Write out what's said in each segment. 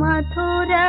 Mathura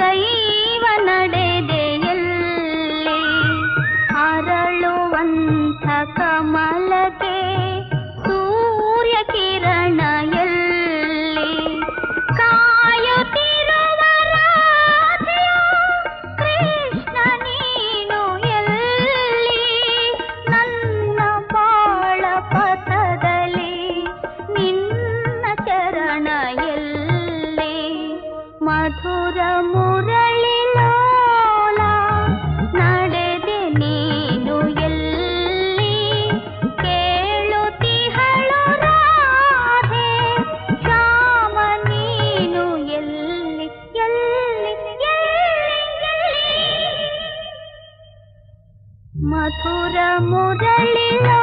por ahí. Madurai முரளியா